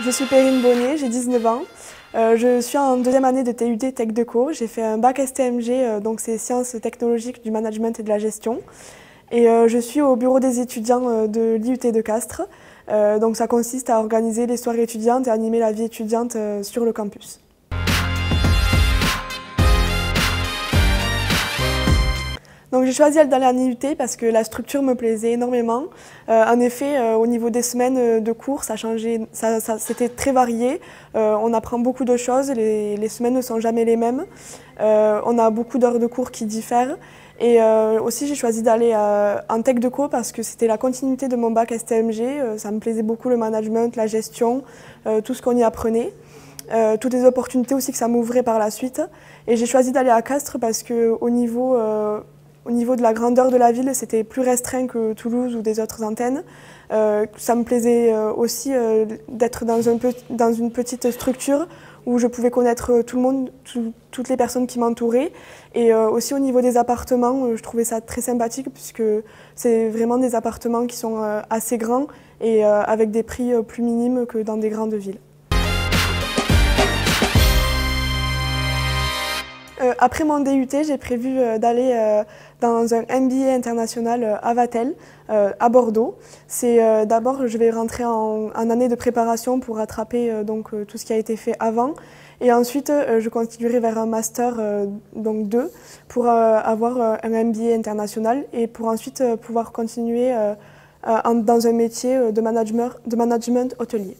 Je suis Perrine Bonnet, j'ai 19 ans. Euh, je suis en deuxième année de TUT Tech Deco. J'ai fait un bac STMG, euh, donc c'est sciences technologiques du management et de la gestion. Et euh, je suis au bureau des étudiants de l'IUT de Castres. donc ça consiste à organiser les soirées étudiantes et animer la vie étudiante sur le campus. Donc j'ai choisi d'aller en IUT parce que la structure me plaisait énormément. Euh, en effet, euh, au niveau des semaines euh, de cours, ça changeait, c'était très varié. on apprend beaucoup de choses, les, semaines ne sont jamais les mêmes. on a beaucoup d'heures de cours qui diffèrent. Et aussi, j'ai choisi d'aller en tech de co parce que c'était la continuité de mon bac STMG. ça me plaisait beaucoup le management, la gestion, tout ce qu'on y apprenait. toutes les opportunités aussi que ça m'ouvrait par la suite. Et j'ai choisi d'aller à Castres parce que au niveau au niveau de la grandeur de la ville, c'était plus restreint que Toulouse ou des autres antennes. Euh, ça me plaisait euh, aussi euh, d'être dans, un dans, une petite structure où je pouvais connaître tout le monde, toutes les personnes qui m'entouraient. Et aussi au niveau des appartements, je trouvais ça très sympathique puisque c'est vraiment des appartements qui sont assez grands et avec des prix plus minimes que dans des grandes villes. Après mon DUT, j'ai prévu euh, d'aller euh, dans un MBA international à Vatel, à Bordeaux. C'est d'abord, je vais rentrer en, année de préparation pour rattraper donc tout ce qui a été fait avant, et ensuite je continuerai vers un master donc 2 pour avoir un MBA international et pour ensuite pouvoir continuer dans un métier de de management hôtelier.